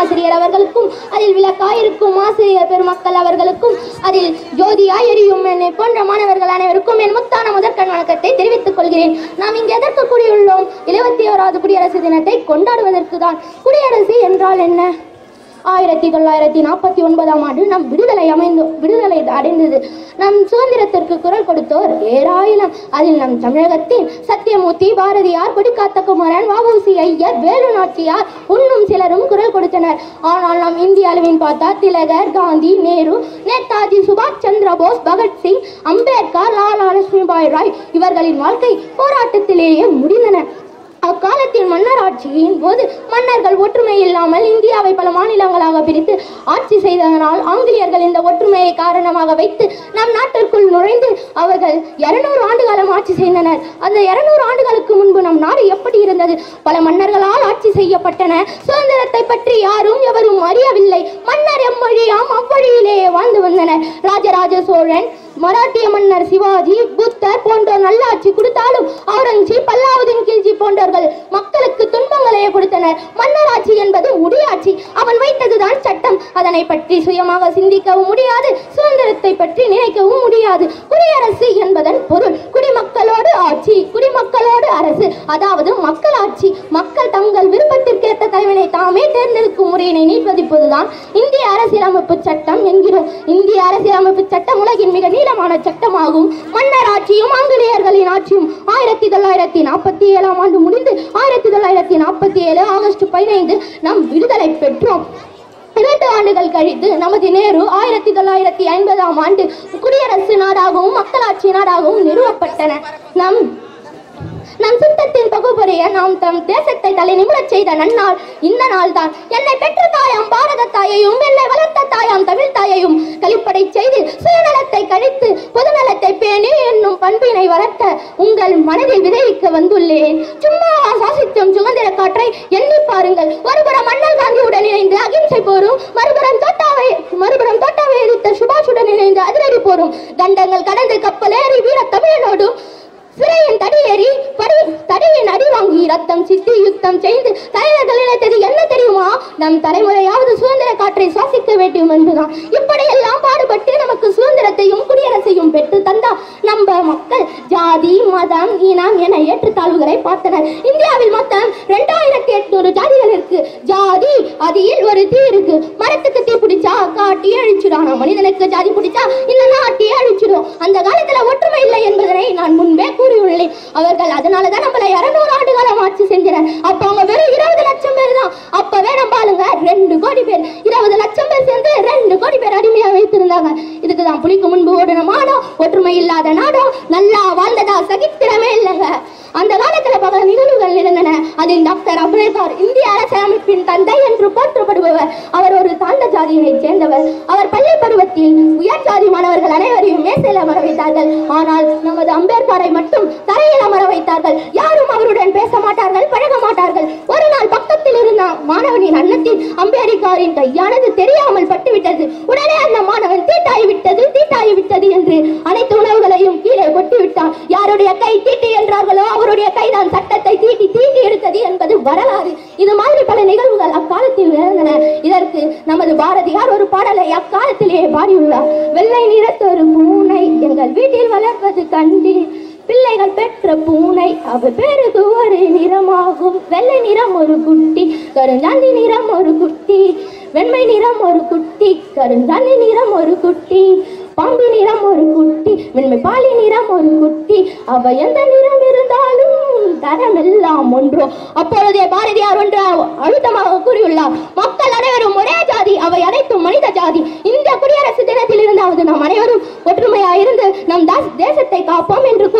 ஆசிரியர் அவர்களுக்கும் அதில் விளக்காயிருக்கும் ஆசிரியர் பெருமக்கள் அவர்களுக்கும் அதில் ஜோதியாய் எரியும் என்னை போன்ற மாணவர்கள் அனைவருக்கும் என் முத்தான முதற்கண் வணக்கத்தை தெரிவித்துக் கொள்கிறேன். நாம் இங்கு எதற்கு கூடியுள்ளோம்? இருபத்தி ஓராவது குடியரசு தினத்தை கொண்டாடுவதற்கு தான் குடியரசு என்றால் என்ன? ஆயிரத்தி தொள்ளாயிரத்தி நாற்பத்தி ஒன்பதாம் ஆண்டு நம் விடுதலை அமைந்து விடுதலை அடைந்தது. நம் சுதந்திரத்திற்கு குரல் கொடுத்தோர் ஏராயிரம் அதில் நம் தமிழகத்தின் சத்தியமூர்த்தி பாரதியார் கொடிக்காத்த குமரன் வாபூசி ஐயர் வேலு நாச்சியார் இன்னும் சிலரும் குரல் கொடுத்தனர். ஆனால் நம் இந்திய அளவின் பார்த்தா திலகர் காந்தி நேரு நேதாஜி சுபாஷ் சந்திர போஸ் பகத்சிங் அம்பேத்கர் லாலா லட்சுமிபாய் ராய் இவர்களின் வாழ்க்கை போராட்டத்திலேயே முடிந்தன. அக்காலத்தில் ஆட்சியின் போது மன்னர்கள் ஒற்றுமை இல்லாமல் இந்தியாவை பல மாநிலங்களாக பிரித்து ஆட்சி செய்ததனால் ஆங்கிலேயர்கள் இந்த ஒற்றுமையை காரணமாக வைத்து நம் நாட்டிற்குள் நுழைந்து அவர்கள் இருநூறு ஆண்டு காலம் ஆட்சி செய்தனர். அந்த இருநூறு ஆண்டுகளுக்கு முன்பு நம் நாடு எப்படி இருந்தது? பல மன்னர்களால் ஆட்சி செய்யப்பட்டன. சுதந்திரத்தை பற்றி யாரும் எவரும் அறியவில்லை. மன்னர் எம்மொழியாம் அவ்வழியிலேயே வாழ்ந்து வந்தனர். ராஜராஜ சோழன் மராட்டிய மன்னர் சிவாஜி புத்தர் போன்றோர் நல்லாட்சி கொடுத்தாலும் அவுரங்கசீப் அல்லாவுதீன் கீழ் போன்றவர்கள் மக்களுக்கு துன்பங்களையே கொடுத்தனர். மன்னராட்சி என்பது முடியாட்சி அவன் வைத்ததுதான் சட்டம். அதனை பற்றி சுயமாக சிந்திக்கவும் முடியாது. சுதந்திரத்தை பற்றி நினைக்கவும் முடியாது. குடியரசு என்பதன் பொருள் குடிமக்களோடு ஆட்சி குடிமக்களோடு அரசு. அதாவது மக்களாட்சி. மக்கள் தங்கள் விருப்பத்திற்கேற்ற தலைவனை தாமே தேர்ந்தெடுக்கும் முறையினை நீட்பதிப்பதுதான் இந்திய அரசியலமைப்பு சட்டம் என்கிறோம். இந்திய அரசியலமைப்பு சட்டம் உலகின் மிக நீளமான சட்டமாகும். மன்னர் ஆட்சியும் ஆங்கிலேயர்களின் ஆட்சியும் ஆயிரத்தி தொள்ளாயிரத்தி நாற்பத்தி ஏழாம் ஆண்டு முடிந்து ஆயிரத்தி தொள்ளாயிரத்தி நாற்பத்தி ஏழு ஆகஸ்ட் பதினைந்து நம் விடுதலை பெற்றோம். இரண்டு ஆண்டுகள் கழித்து நமது நேரு ஆயிரத்தி தொள்ளாயிரத்தி ஐம்பதாம் ஆண்டு குடியரசு நாடாகவும் மக்களாட்சி நாடாகவும் நிறுவப்பட்டன. நம் நம் சுத்தத்தின் பகுபுரிய நாம் தம் தேசத்தை தலை நிமிரச் செய்த நன்னாள். இந்த நாள் தான் என்னை பெற்ற தாயாம் பாரத தாயையும் என்னை வளர்த்த தாயாம் தமிழ் தாயையும் கழிப்படை செய்து சுயநலத்தை கழித்து பொதுநலத்தை பேணி என்னும் பண்பினை வளர்த்த உங்கள் மனதில் விதைவிக்க வந்துள்ளேன். சும்மா சுவாசித்தும் சுதந்திர காற்றை எண்ணி பாருங்கள். ஒருபுறம் அண்ணல் காந்தியுடன் இணைந்து அகிம்சை போரும். மறுபுறம் தோட்டாவை மறுபுறம் தோட்டாவை எதிர்த்த சுபாஷுடன் இணைந்து அதிரடி போரும். கண்டங்கள் கடந்து கப்பலேறி வீர தமிழனோடும் சுரையின் தடியேறி படி தடியின் அடி வாங்கி ரத்தம் சித்தி யுத்தம் செய்து தலைவர்கள் நினைத்தது என்ன தெரியுமா? நம் தலைமுறையாவது சுதந்திர காற்றை சுவாசிக்க வேண்டும் என்றுதான். இப்படியெல்லாம் பாடுபட்டு நமக்கு சுதந்திரத்தையும் குடியரசையும் பெற்று தந்தா நம்ம மக்கள் ஜாதி மதம் இனம் என ஏற்றுத்தாழ்வுகளை பார்த்தனர். இந்தியாவில் மொத்தம் ரெண்டாயிரத்தி எட்நூறு ஜாதிகள் இருக்கு. ஜாதி அதில் ஒரு தீ இருக்கு. மரத்துக்கு தீ பிடிச்சா காட்டி அழிச்சிடும். ஆனா மனிதனுக்கு ஜாதி பிடிச்சா இந்த நாட்டியே அழிச்சிடும். அந்த காலத்துல ஒற்றுமை நான் முன்பே கூறியுள்ளேன். அவர்கள் அதனால தான் நம்மளை இருநூறு ஆண்டு காலம் ஆட்சி செஞ்சனர். அப்ப அவங்க வெறும் இருபது லட்சம் பேர் தான். அப்பவே நம்ம ஆளுங்க ரெண்டு கோடி பேர். இருபது லட்சம் பேர் சேர்ந்து ரெண்டு கோடி பேர் அடிமையா வைத்திருந்தாங்க. இதுக்கு தான் புலிக்கு முன்பு ஓடின மாடம் ஒற்றுமை இல்லாத நாடம் நல்லா வாழ்ந்ததா சகித்திரமே இல்லைங்க. அந்த காலத்துல பல நிகழ்வுகள் இருந்தன. அதில் டாக்டர் அம்பேத்கர் இந்திய அரசியலமைப்பின் தந்தை என்று போற்றப்படுபவர். அவர் சாதியினைச் சேர்ந்தவர். அவர் பள்ளி பருவத்தில் உயர் சாதி மாணவர்கள் அனைவரையும் மேசையில் அமர வைத்தார்கள். ஆனால் நமது அம்பேத்கரை மட்டும் தரையில் அமர வைத்தார்கள். யாரும் அவருடன் பேச மாட்டார்கள் பழக மாட்டார்கள். ஒரு நாள் பக்கத்தில் இருந்த மாணவனின் அன்னத்தில் அம்பேத்கரின் கையானது தெரியாமல் பட்டுவிட்டது. உடனே அந்த மாணவன் தீட்டாய் விட்டது தீட்டாய் விட்டது என்று அனைத்து உணவுகளையும் கீழே கொட்டிவிட்டான். யாருடைய கை தீட்டு நிகழ்வுகள் அக்காலத்தில் நடந்தன இதற்கு நமது பாரதியார் ஒரு பாடலை அக்காலத்திலேயே பாடியுள்ளார். வெள்ளை நிறத்தொரு பூனை எங்கள் வீட்டில் வளர்ப்பது கண்டேன் பிள்ளைகள் பெற்ற பூனை அவ பேருக்கு ஒரு நிறமாகும். வெள்ளை நிறம் ஒரு குட்டி கருஞ்சாந்தி நிறம் ஒரு குட்டி. வெண்மை நிறம் ஒரு குட்டி கருஞ்சாந்தி நிறம் ஒரு குட்டி. பாம்பு நிறம் ஒரு குட்டி வெண்மை பாலி நிறம் ஒரு குட்டி. அவ எந்த நிறம் இருந்தாலும் தரமெல்லாம் ஒன்றோ. அப்பொழுதே பாரதியார் ஒன்று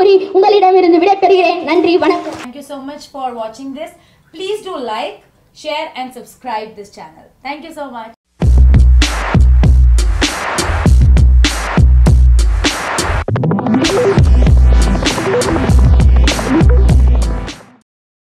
கூறி உங்களிடமிருந்து விடைபெறுகிறேன் நன்றி வணக்கம் Thank you so much for watching this. Please do like, share and subscribe this channel. Thank you so much.